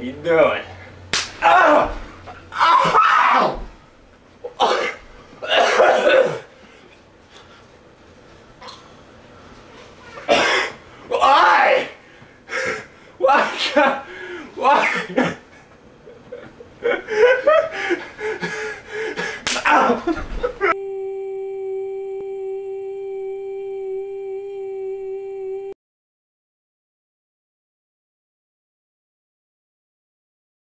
How you doing? Ah! Ow! Why? Why? Why? Ow!